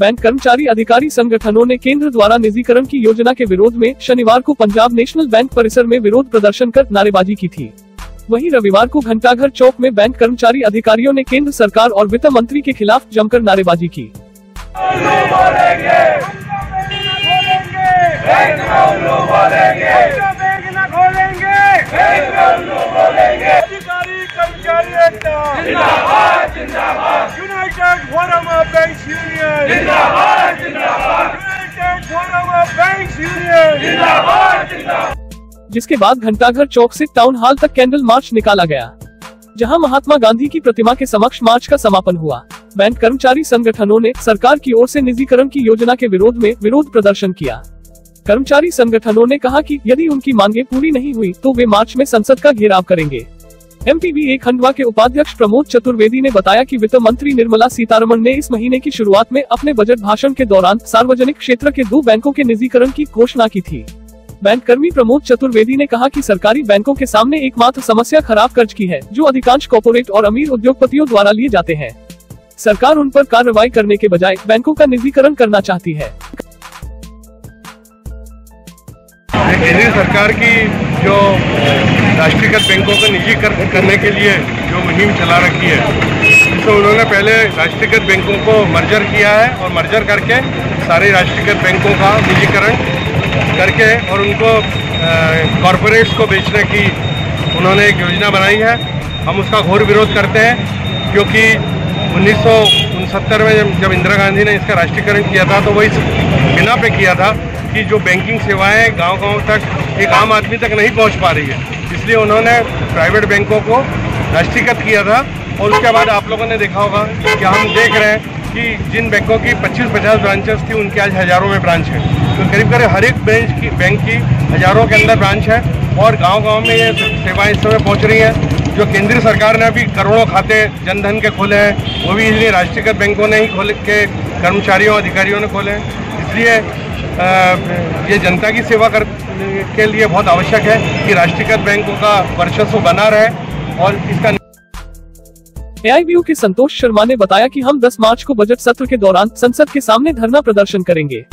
Bank कर्मचारी अधिकारी संगठनों ने केंद्र द्वारा निजीकरण की योजना के विरोध में शनिवार को पंजाब नेशनल बैंक परिसर में विरोध प्रदर्शन कर नारेबाजी की थी। वहीं रविवार को घंटाघर चौक में बैंक कर्मचारी अधिकारियों ने केंद्र सरकार और वित्त मंत्री के खिलाफ जमकर नारेबाजी की। बैंक न जिसके बाद घंटाघर चौक से टाउन हॉल तक कैंडल मार्च निकाला गया, जहाँ महात्मा गांधी की प्रतिमा के समक्ष मार्च का समापन हुआ। बैंक कर्मचारी संगठनों ने सरकार की ओर से निजीकरण की योजना के विरोध में विरोध प्रदर्शन किया। कर्मचारी संगठनों ने कहा कि यदि उनकी मांगे पूरी नहीं हुई तो वे मार्च में संसद का घेराव करेंगे। एम पी खंडवा के उपाध्यक्ष प्रमोद चतुर्वेदी ने बताया कि वित्त मंत्री निर्मला सीतारमण ने इस महीने की शुरुआत में अपने बजट भाषण के दौरान सार्वजनिक क्षेत्र के दो बैंकों के निजीकरण की घोषणा की थी। बैंक कर्मी प्रमोद चतुर्वेदी ने कहा कि सरकारी बैंकों के सामने एकमात्र समस्या खराब कर्ज की है, जो अधिकांश कॉर्पोरेट और अमीर उद्योगपतियों द्वारा लिए जाते हैं। सरकार उन पर कार्रवाई करने के बजाय बैंकों का निजीकरण करना चाहती है। सरकार की जो राष्ट्रीयकृत बैंकों को निजी कर, करने के लिए जो मुहिम चला रखी है तो उन्होंने पहले राष्ट्रीयकृत बैंकों को मर्जर किया है और मर्जर करके सारे राष्ट्रीयकृत बैंकों का निजीकरण करके और उनको कॉरपोरेट्स को बेचने की उन्होंने एक योजना बनाई है। हम उसका घोर विरोध करते हैं क्योंकि उन्नीस सौ उनहत्तर में जब इंदिरा गांधी ने इसका राष्ट्रीयकरण किया था तो वो इस बिना पे किया था। कि जो बैंकिंग सेवाएँ गांव-गांव तक एक आम आदमी तक नहीं पहुँच पा रही है। इसलिए उन्होंने प्राइवेट बैंकों को राष्ट्रीयकृत किया था और उसके बाद आप लोगों ने देखा होगा कि हम देख रहे हैं कि जिन बैंकों की 25-50 ब्रांचेस थी, उनके आज हज़ारों में ब्रांच है। तो करीब करीब हर एक बैंक की बैंक की हज़ारों के अंदर ब्रांच है और गांव-गांव में ये सेवाएँ इस समय पहुँच रही हैं, जो केंद्रीय सरकार ने अभी करोड़ों खाते जनधन के खोले हैं, वो भी इसलिए राष्ट्रीयकृत बैंकों ने ही खोले, के कर्मचारियों, अधिकारियों ने खोले हैं। इसलिए ये जनता की सेवा कर, के लिए बहुत आवश्यक है कि राष्ट्रीयकृत बैंकों का वर्चस्व बना रहे और इसका एआईबीयू के संतोष शर्मा ने बताया कि हम 10 मार्च को बजट सत्र के दौरान संसद के सामने धरना प्रदर्शन करेंगे।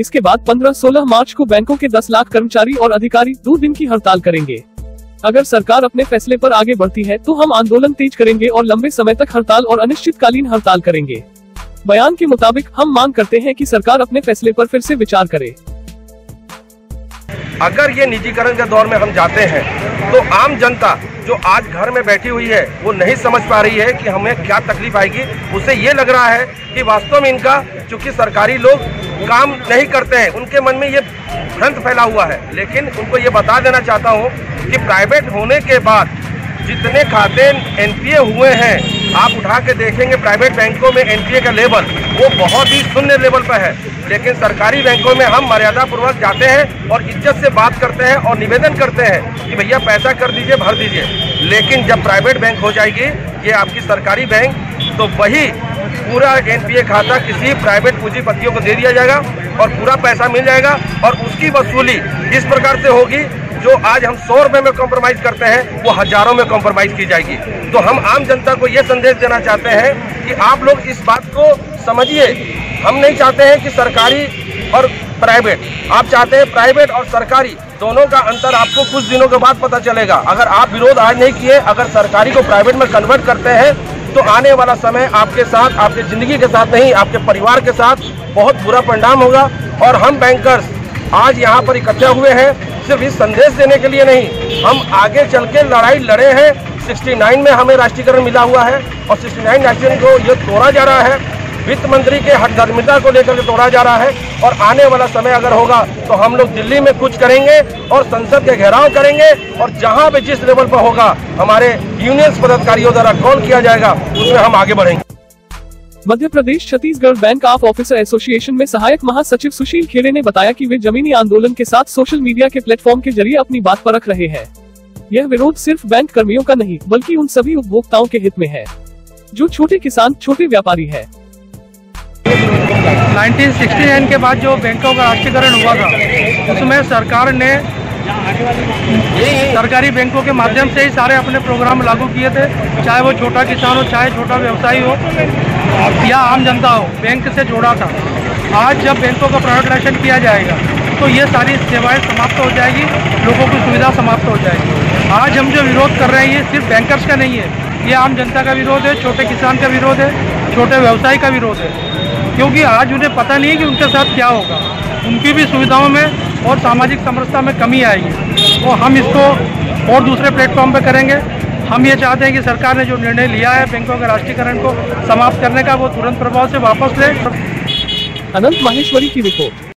इसके बाद 15-16 मार्च को बैंकों के 10 लाख कर्मचारी और अधिकारी दो दिन की हड़ताल करेंगे। अगर सरकार अपने फैसले पर आगे बढ़ती है तो हम आंदोलन तेज करेंगे और लंबे समय तक हड़ताल और अनिश्चितकालीन हड़ताल करेंगे। बयान के मुताबिक हम मांग करते हैं कि सरकार अपने फैसले पर फिर से विचार करे। अगर ये निजीकरण के दौर में हम जाते हैं तो आम जनता जो आज घर में बैठी हुई है, वो नहीं समझ पा रही है कि हमें क्या तकलीफ़ आएगी। उसे ये लग रहा है कि वास्तव में इनका, चूँकि सरकारी लोग काम नहीं करते हैं, उनके मन में ये भ्रंत फैला हुआ है। लेकिन उनको ये बता देना चाहता हूँ कि प्राइवेट होने के बाद जितने खाते एनपीए हुए हैं आप उठा के देखेंगे प्राइवेट बैंकों में एनपीए का लेवल वो बहुत ही शून्य लेवल पर है। लेकिन सरकारी बैंकों में हम मर्यादा पूर्वक जाते हैं और इज़्ज़त से बात करते हैं और निवेदन करते हैं कि भैया पैसा कर दीजिए, भर दीजिए। लेकिन जब प्राइवेट बैंक हो जाएगी, ये आपकी सरकारी बैंक तो वही पूरा एनपीए खाता किसी प्राइवेट पूंजीपतियों को दे दिया जाएगा और पूरा पैसा मिल जाएगा और उसकी वसूली इस प्रकार से होगी जो आज हम सौ रुपए में कॉम्प्रोमाइज करते हैं, वो हज़ारों में कॉम्प्रोमाइज की जाएगी। तो हम आम जनता को ये संदेश देना चाहते हैं कि आप लोग इस बात को समझिए। हम नहीं चाहते हैं कि सरकारी और प्राइवेट आप चाहते हैं प्राइवेट और सरकारी, दोनों का अंतर आपको कुछ दिनों के बाद पता चलेगा। अगर आप विरोध आज नहीं किए, अगर सरकारी को प्राइवेट में कन्वर्ट करते हैं तो आने वाला समय आपके साथ, आपके ज़िंदगी के साथ नहीं, आपके परिवार के साथ बहुत बुरा परिणाम होगा। और हम बैंकर्स आज यहाँ पर इकट्ठे हुए हैं, सिर्फ़ इस संदेश देने के लिए नहीं, हम आगे चल के लड़ाई लड़े हैं। 69 में हमें राष्ट्रीयकरण मिला हुआ है और 69 राष्ट्रीय को ये तोड़ा जा रहा है। वित्त मंत्री के हठधर्मिता को लेकर के तोड़ा जा रहा है और आने वाला समय अगर होगा तो हम लोग दिल्ली में कुछ करेंगे और संसद के घेराव करेंगे और जहाँ भी जिस लेवल पर होगा, हमारे यूनियन पदाधिकारियों द्वारा कॉल किया जाएगा, उसमें हम आगे बढ़ेंगे। Madhya Pradesh Chhattisgarh bank of officer association में सहायक महासचिव सुशील खेड़े ने बताया कि वे जमीनी आंदोलन के साथ सोशल मीडिया के प्लेटफॉर्म के ज़रिए अपनी बात पर रख रहे हैं। यह विरोध सिर्फ़ बैंक कर्मियों का नहीं, बल्कि उन सभी उपभोक्ताओं के हित में है, जो छोटे किसान, छोटे व्यापारी है। 1969 के बाद जो बैंकों का राष्ट्रीयकरण हुआ था, उसमें सरकार ने सरकारी बैंकों के माध्यम से ही सारे अपने प्रोग्राम लागू किए थे, चाहे वो छोटा किसान हो, चाहे छोटा व्यवसायी हो। या आम जनता हो, बैंक से जोड़ा था। आज जब बैंकों का प्राइवेटाइजेशन किया जाएगा तो ये सारी सेवाएँ समाप्त हो जाएगी, लोगों की सुविधा समाप्त हो जाएगी। आज हम जो विरोध कर रहे हैं, ये सिर्फ़ बैंकर्स का नहीं है, ये आम जनता का विरोध है, छोटे किसान का विरोध है, छोटे व्यवसायी का विरोध है। क्योंकि आज उन्हें पता नहीं है कि उनके साथ क्या होगा। उनकी भी सुविधाओं में और सामाजिक समरसता में कमी आएगी। तो हम इसको और दूसरे प्लेटफॉर्म पर करेंगे। हम ये चाहते हैं कि सरकार ने जो निर्णय लिया है बैंकों के राष्ट्रीयकरण को समाप्त करने का, वो तुरंत प्रभाव से वापस ले। अनंत माहेश्वरी की रिपोर्ट।